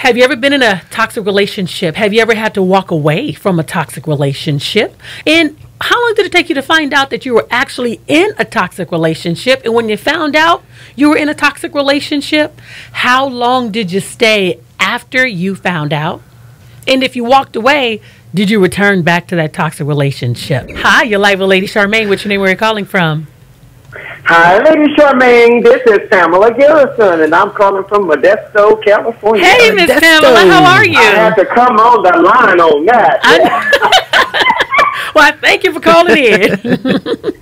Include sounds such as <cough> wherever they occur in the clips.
Have you ever been in a toxic relationship? Have you ever had to walk away from a toxic relationship? And how long did it take you to find out that you were actually in a toxic relationship? And when you found out you were in a toxic relationship, how long did you stay after you found out? And if you walked away, did you return back to that toxic relationship? Hi, you're live with Lady Charmaine. What's your name? Where are you calling from? Hi, Lady Charmaine. This is Pamela Garrison, and I'm calling from Modesto, California. Hey, Miss Pamela, how are you? I had to come on the line on that. I- well, <laughs> thank you for calling in. <laughs>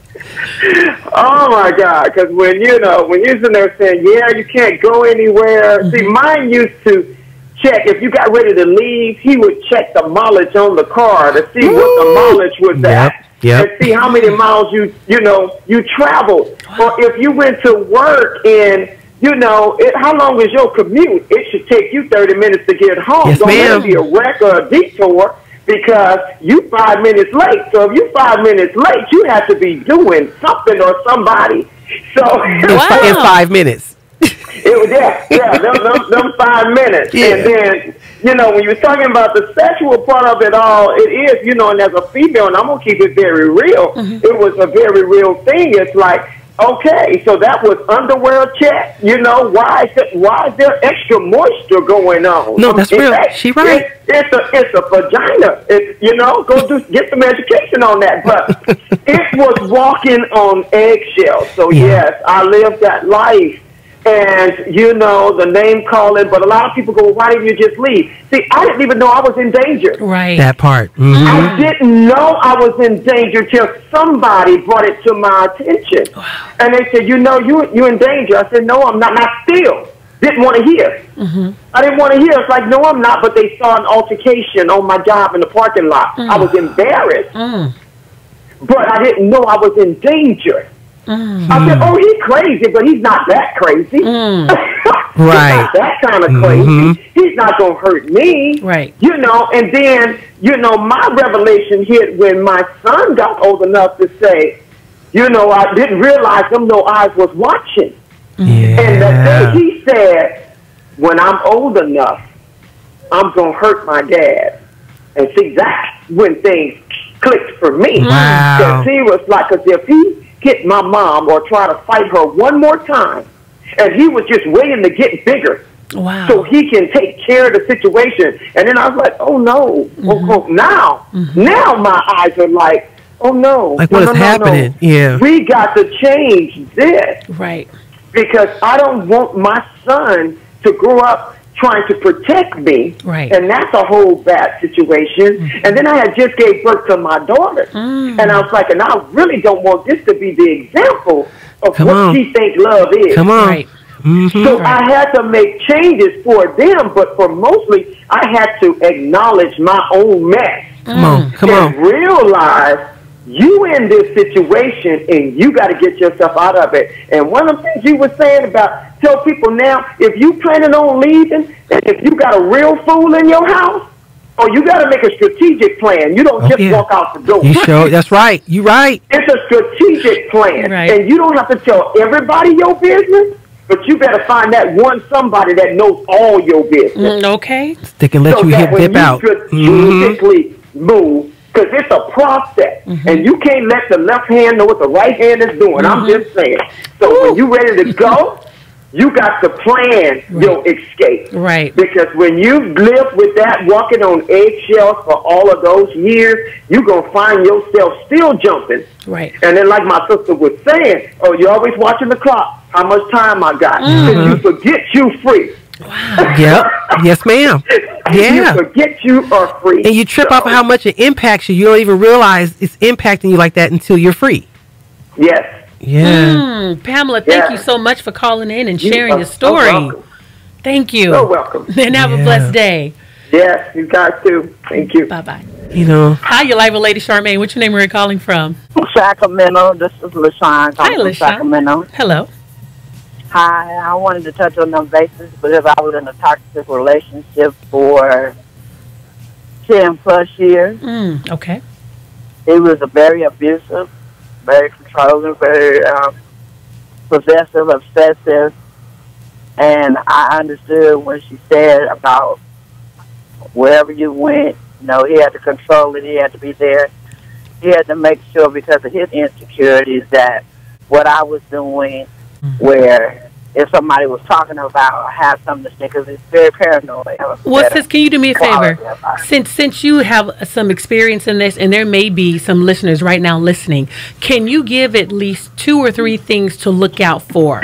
oh my God! Because when you know when you're sitting there saying, "Yeah, you can't go anywhere," mm-hmm. see, mine used to check if you got ready to leave. He would check the mileage on the car to see what the mileage was Yep, at. Yep. And see how many miles you you know you traveled, or if you went to work and you know it, how long is your commute? It should take you thirty minutes to get home. Yes, Don't let it be a wreck or a detour because you five minutes late. So if you five minutes late, you have to be doing something or somebody. So In, fi- in five minutes. It was yeah, yeah, them, them, them five minutes. Yeah. And then, you know, when you was talking about the sexual part of it all, it is, you know, and as a female, and I'm gonna keep it very real, mm-hmm. it was a very real thing. It's like, okay, so that was underwear check, you know, why is it, why is there extra moisture going on? No, that's It's real. act- She right. It's, it's a it's a vagina. It's you know, go do get some education on that. But <laughs> it was walking on eggshells. So Yeah. yes, I lived that life. And you know the name calling, but a lot of people go, "Why didn't you just leave?" See, I didn't even know I was in danger. right. That part. hmm I didn't know I was in danger till somebody brought it to my attention, and they said, "You know, you you're in danger." I said, "No, I'm not." And I still didn't want to hear. Mm-hmm. I didn't want to hear. It's like, "No, I'm not." But they saw an altercation on my job in the parking lot. I was mm. embarrassed, mm. but I didn't know I was in danger. Mm. I said, mm. "Oh, he's crazy, but he's not that crazy. Mm. <laughs> he's Right. not that kind of mm-hmm. crazy. He's not gonna hurt me, Right. You know." And then, you know, my revelation hit when my son got old enough to say, "You know, I didn't realize them no eyes was watching." And that Yeah. day he said, "When I'm old enough, I'm gonna hurt my dad." And see, that's when things clicked for me. Wow. Because he was like, because if he hit my mom or try to fight her one more time, and he was just waiting to get bigger Wow. so he can take care of the situation. And then I was like, oh no, oh, mm-hmm. oh, now, mm-hmm. now my eyes are like, oh no, Like, no, what no, is no, no. happening? Yeah. we got to change this right. because I don't want my son to grow up trying to protect me. Right. And that's a whole bad situation. Mm-hmm. And then I had just gave birth to my daughter. Mm. And I was like, and I really don't want this to be the example of Come what on. she thinks love is. Come on. Right. Mm-hmm. So I had to make changes for them, but for mostly, I had to acknowledge my own mess Come on. Come and on. realize you in this situation and you got to get yourself out of it. And one of the things you were saying about tell people now if you planning on leaving and if you got a real fool in your house, or you got to make a strategic plan. You don't Oh, just yeah. walk out the door. You show. That's right. You right. It's a strategic plan, Right. and you don't have to tell everybody your business. But you better find that one somebody that knows all your business. Mm, okay. They can let so you that hit when dip you out. Mhm. strategically move, because it's a process, and you can't let the left hand know what the right hand is doing. I'm just saying. So when you ready to go, you got to plan your escape. Right. Because when you live with that, walking on eggshells for all of those years, you're going to find yourself still jumping. Right. And then, like my sister was saying, oh, you're always watching the clock. How much time I got? Mm-hmm. You forget you free. Yep. Yes, ma'am. Yeah. You forget you are free. And you trip off of how much it impacts you. You don't even realize it's impacting you like that until you're free. Yes. Yeah. Mm, Pamela, thank Yeah. you so much for calling in and You sharing are your so story. welcome. Thank you. So welcome. <laughs> And have a blessed day. Yes, you guys too. Thank you. Bye bye. You know. Hi, you're live with Lady Charmaine. What's your name? Where are you calling from? Sacramento. This is LaShawn Hi, calling LaShawn. Sacramento. Hello. Hi, I wanted to touch on them bases because I was in a toxic relationship for 10 plus years. Mm, okay. It was a very abusive, very controlling, very um, possessive, obsessive. And I understood what she said about wherever you went. You know, he had to control it. He had to be there. He had to make sure because of his insecurities that what I was doing, where if somebody was talking about or had something to say, because it's very paranoid. Well, sis, can you do me a favor? Since since you have some experience in this, and there may be some listeners right now listening, can you give at least two or three things to look out for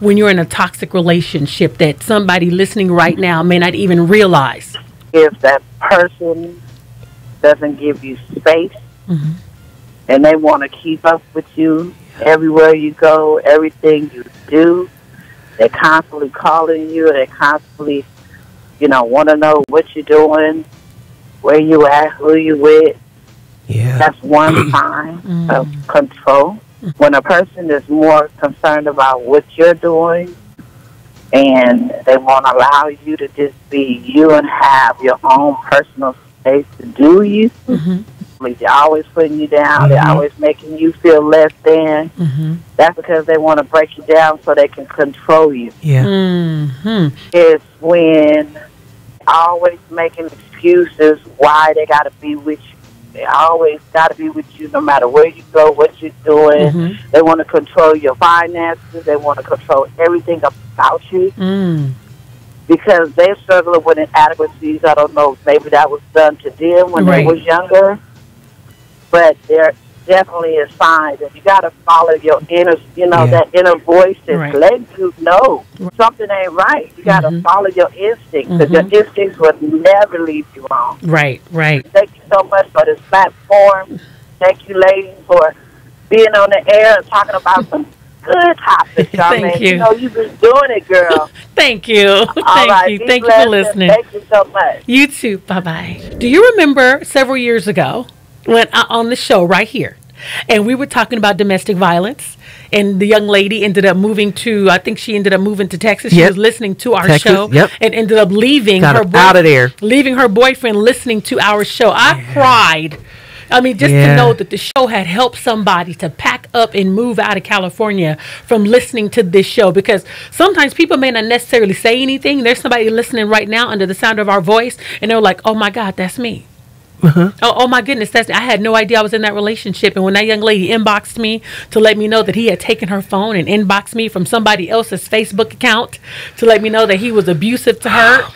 when you're in a toxic relationship that somebody listening right now may not even realize? if that person doesn't give you space Mhm. and they want to keep up with you everywhere you go, everything you do, they're constantly calling you, they constantly, you know, want to know what you're doing, where you at, who you with. Yeah. That's one <clears throat> sign of control. When a person is more concerned about what you're doing and they want to allow you to just be you and have your own personal space to do you, Mhm. Like they're always putting you down, they're Mhm. always making you feel less than. Mm-hmm. That's because they want to break you down so they can control you Yeah. Mm-hmm. is when always making excuses why they got to be with you. They always got to be with you no matter where you go, what you're doing. Mhm. They want to control your finances. They want to control everything about you Mm. because they're struggling with inadequacies. I don't know, maybe that was done to them when Right. they was younger, but there definitely is signs, and you got to follow your inner, you know, Yeah. that inner voice that's Right. letting you know something ain't right. You got to Mhm. follow your instincts because Mhm. your instincts would never leave you wrong. Right, right. Thank you so much for this platform. Thank you, ladies, for being on the air and talking about some good topics, <laughs> Thank Charmaine. you. You know, you've been doing it, girl. <laughs> Thank you. <laughs> All Thank right, you. be Thank you for listening. Thank you so much. You too. Bye bye. Do you remember several years ago when I, on the show right here, and we were talking about domestic violence, and the young lady ended up moving to, I think she ended up moving to Texas. She Yep. was listening to our Texas, show yep. and ended up leaving Got her her out of there. leaving her boyfriend listening to our show. I cried. I mean, just to know that the show had helped somebody to pack up and move out of California from listening to this show. Because sometimes people may not necessarily say anything. There's somebody listening right now under the sound of our voice, and they're like, "Oh my God, that's me." Oh, oh my goodness, that's I had no idea I was in that relationship. And when that young lady inboxed me to let me know that he had taken her phone and inboxed me from somebody else's Facebook account to let me know that he was abusive to her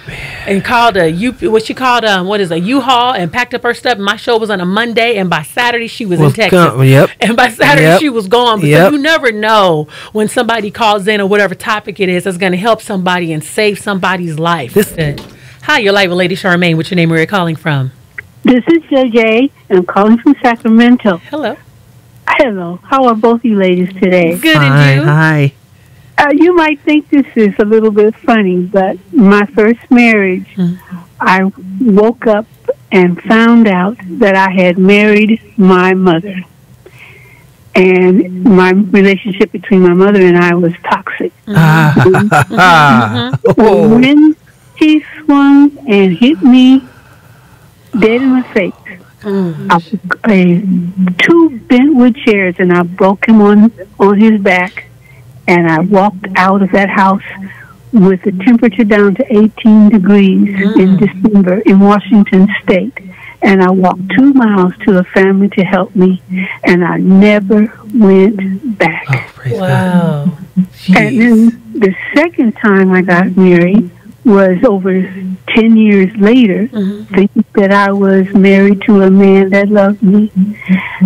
and called a U what she called um what is a U-Haul and packed up her stuff. My show was on a Monday and by Saturday she was, in Texas. gone, yep. <laughs> And by Saturday Yep. she was gone. Because Yep. you never know when somebody calls in or whatever topic it is that's gonna help somebody and save somebody's life. This-. Hi, you're live with Lady Charmaine. What's your name? Where are you calling from? This is JJ, and I'm calling from Sacramento. Hello. Hello. How are both you ladies today? Good Hi. and you? Hi. Uh, you might think this is a little bit funny, but my first marriage, I woke up and found out that I had married my mother. And my relationship between my mother and I was toxic. <laughs> Ah. Oh. When he swung and hit me dead in the face, I, I, uh, two bentwood chairs, and I broke him on on his back, and I walked out of that house with the temperature down to 18 degrees in mm. December in Washington State. And I walked two miles to a family to help me, and I never went back. Oh, praise God. Wow. And then the second time I got married was over 10 years later, thinking that I was married to a man that loved me,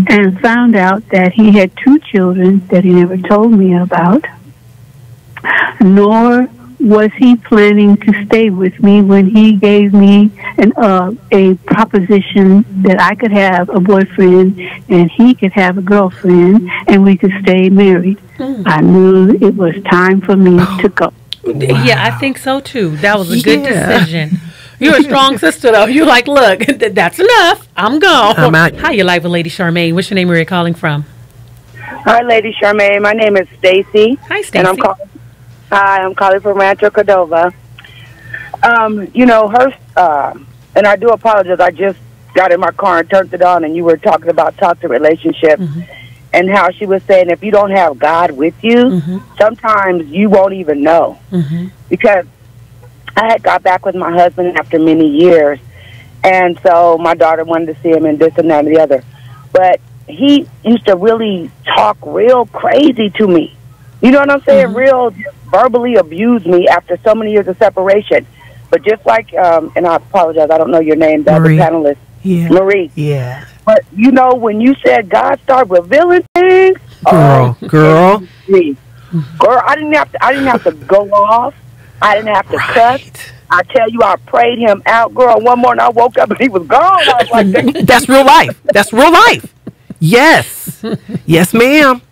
and found out that he had two children that he never told me about, nor was he planning to stay with me when he gave me an uh, a proposition that I could have a boyfriend and he could have a girlfriend and we could stay married. I knew it was time for me <sighs> to go. Yeah, I think so too. That was a good Yeah. decision. <laughs> You're a strong sister, though. You're like, look, <laughs> th- that's enough. I'm gone. I'm out. Hi, you live with Lady Charmaine. What's your name? Where you calling from? Hi, Lady Charmaine. My name is Stacy, Hi, Stacy. and I'm calling. Hi, I'm calling from Rancho Cordova. Um, you know, her, uh, and I do apologize. I just got in my car and turned it on, and you were talking about toxic relationships and how she was saying if you don't have God with you, Mhm. sometimes you won't even know Mhm. because I had got back with my husband after many years, And so my daughter wanted to see him and this and that and the other. But he used to really talk real crazy to me. You know what I'm saying? Mm-hmm. Real verbally abuse me after so many years of separation. But just like, um, and I apologize, I don't know your name, the Marie. other panelist, Yeah. Marie. Yeah. But you know, when you said God started revealing things, Girl, oh, girl. me. girl, I didn't have to. I didn't have to go off. I didn't have to cuss. I tell you, I prayed him out, girl. One morning I woke up and he was gone. I was like, <laughs> That's real life. That's real life. Yes. Yes, ma'am.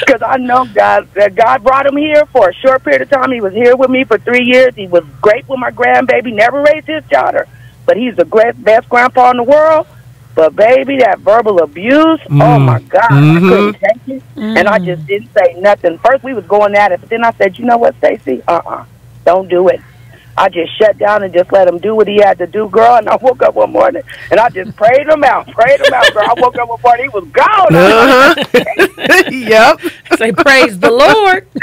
because I know God. That God brought him here for a short period of time. He was here with me for three years. He was great with my grandbaby. Never raised his daughter, but he's the great, best grandpa in the world. But baby, that verbal abuse, oh Mm. my God, Mhm. I couldn't take it, and I just didn't say nothing. First, we was going at it, but then I said, you know what, Stacy, uh, uh don't do it. I just shut down and just let him do what he had to do, girl. And I woke up one morning and I just prayed him out, prayed him out, girl. I woke up one morning, he was gone. Uh-huh. <laughs> yep. Say praise the Lord. <laughs>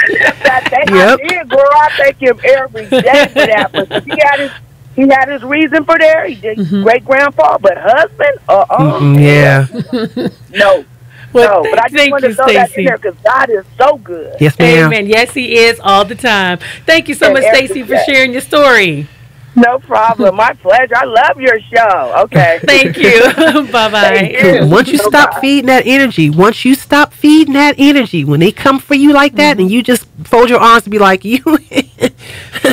that day Yep. I did, girl. I thank him every day for that. But he had his he had his reason for there. He did great grandpa, but husband, uh uh Mm, yeah. <laughs> no, Well, no. But I just thank wanted you, to throw that in Stacy. there because God is so good. Yes, ma'am. Amen. Yes, he is all the time. Thank you so And much, Stacy, for sharing your story. No problem. My pleasure. I love your show. Okay. <laughs> Thank you. <laughs> bye bye. Once you stop Bye-bye. feeding that energy, once you stop feeding that energy, when they come for you like that, and you just fold your arms and be like you,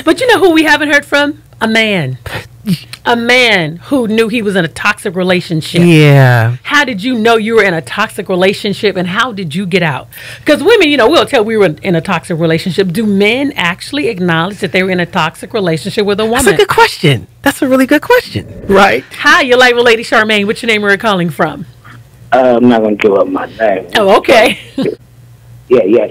But you know who we haven't heard from? A man. A man who knew he was in a toxic relationship. yeah, How did you know you were in a toxic relationship and how did you get out? Because women, you know, we'll tell we were in a toxic relationship. Do men actually acknowledge that they were in a toxic relationship with a woman? that's a good question. That's a really good question. Right? Hi, you're live with Lady Charmaine. What's your name? Where are you calling from? Uh, I'm not gonna give up my name. Oh, okay. <laughs> Yeah, yeah.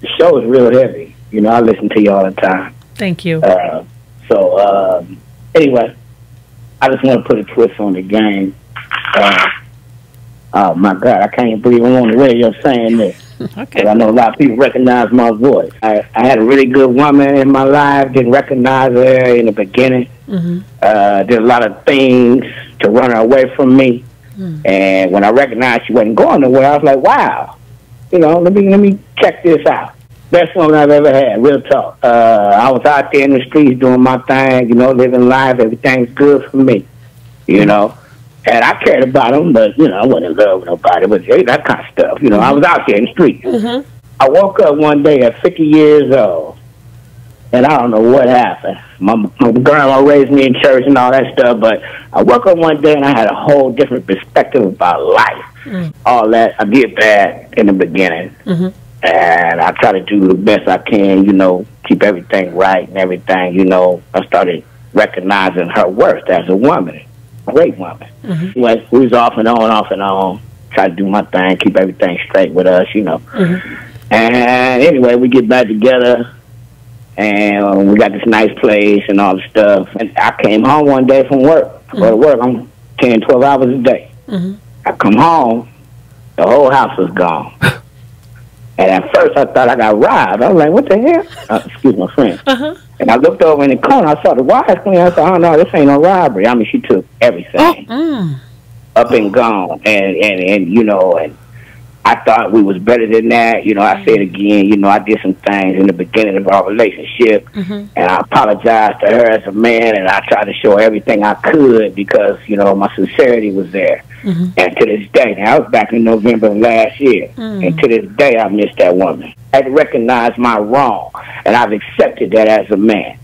The show is real heavy. You know, I listen to you all the time. Thank you. Uh, so um, anyway, I just want to put a twist on the game. Uh, oh my God, I can't believe I'm on the radio saying this. <laughs> Okay. I know a lot of people recognize my voice. I, I had a really good woman in my life. Didn't recognize her in the beginning. Mhm. Uh, did a lot of things to run her away from me. And when I recognized she wasn't going nowhere, I was like, "Wow, you know, let me let me check this out." Best woman I've ever had. Real talk. Uh, I was out there in the streets doing my thing. You know, living life. Everything's good for me. You know. And I cared about them, but you know, I wasn't in love with nobody. But hey, that kind of stuff, you know, I mm-hmm. was out there in the streets. Mm-hmm. I woke up one day at 50 years old, and I don't know what happened. My, my grandma raised me in church and all that stuff, but I woke up one day and I had a whole different perspective about life. Mm. All that I did bad in the beginning, mm-hmm. And I try to do the best I can. You know, keep everything right and everything. You know, I started recognizing her worth as a woman, a great woman. Mm-hmm. Anyway, we was off and on, off and on. Try to do my thing, keep everything straight with us, you know. Mm-hmm. And anyway, we get back together, and we got this nice place and all the stuff. And I came home one day from work. I go to mm-hmm. work. I'm 10, 12 hours a day. I come home, the whole house was gone. <laughs> And at first, I thought I got robbed. I was like, "What the hell?" Uh, excuse my friend. Uh-huh. And I looked over in the corner. I saw the wires clean. I said, "Oh no, this ain't no robbery." I mean, she took everything Mm. up and gone, and and and you know, and I thought we was better than that. You know, I said again, you know, I did some things in the beginning of our relationship, and I apologized to her as a man, and I tried to show everything I could because you know my sincerity was there. Mm-hmm. And to this day, now I was back in November of last year, mm. and to this day, I miss that woman. I had to recognize my wrong, and I've accepted that as a man.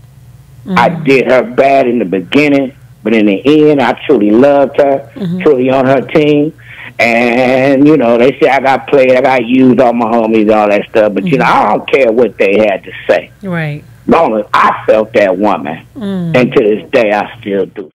Mm-hmm. I did her bad in the beginning, but in the end, I truly loved her, mm-hmm. truly on her team. And, you know, they say I got played, I got used, all my homies, all that stuff. But, you know, I don't care what they had to say. Right. Long as I felt that woman. Mm. And to this day, I still do.